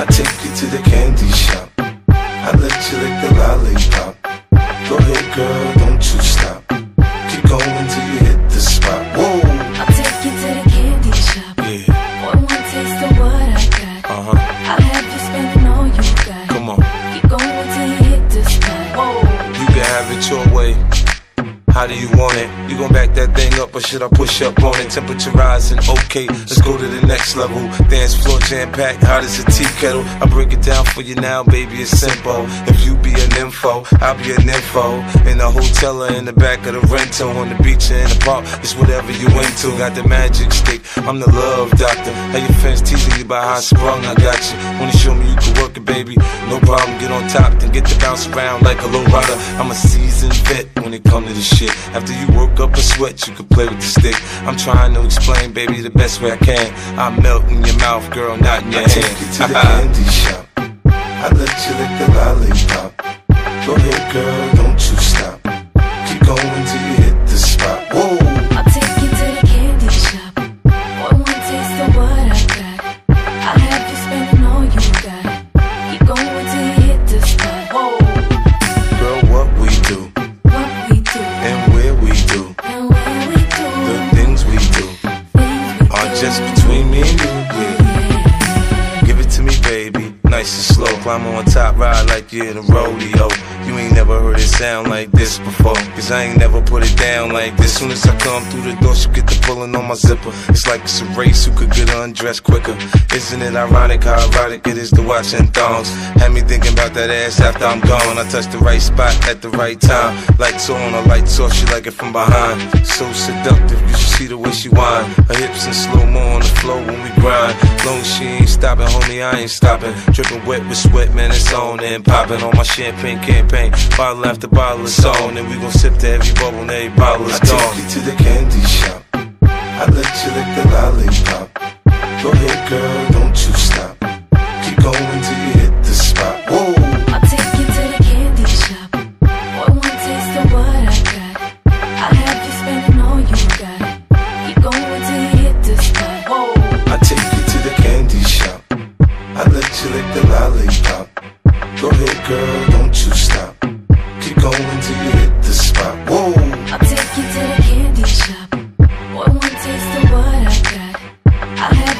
I take you to the candy How do you want it? You gon' back that thing up or should I push up on it? Temperature rising, okay, let's go to the next level. Dance floor jam packed, hot as a tea kettle. I break it down for you now, baby, it's simple. If you be an info, I'll be an info. In the hotel or in the back of the rental, on the beach or in the park, it's whatever you into. Got the magic stick, I'm the love doctor. How your fans teasing you about how I sprung, I got you. Wanna show me you can work it, baby? No problem, get on top, then get to bounce around like a low rider. I'm a seasoned vet when it come to this shit. After you work up a sweat, you can play with the stick. I'm trying to explain, baby, the best way I can. I melt in your mouth, girl, not in your I take you to the candy shop. I let you lick the lollipop. Go ahead, girl, don't you stop. Keep going just between me and you. Yeah. Give it to me, baby. Nice and slow. Climb on top, ride like you're in a rodeo. You ain't never heard it sound like this before. Cause I ain't never put it down like this. Soon as I come through the door, she get the pulling on my zipper. It's like it's a race who could get undressed quicker. Isn't it ironic how erotic it is to watch in thongs? Had me thinking about that ass after I'm gone. I touch the right spot at the right time. Lights on, or lights off, she like it from behind. So seductive, you should see the way she whine. Her hips in slow mo on the floor when we grind. Long she ain't stopping, homie, I ain't stopping. Dripping wet with sweat, man, it's on and popping on my champagne campaign. Bottle after bottle, it's on, and we gon' sip to every bubble and every bottle is gone. to the I have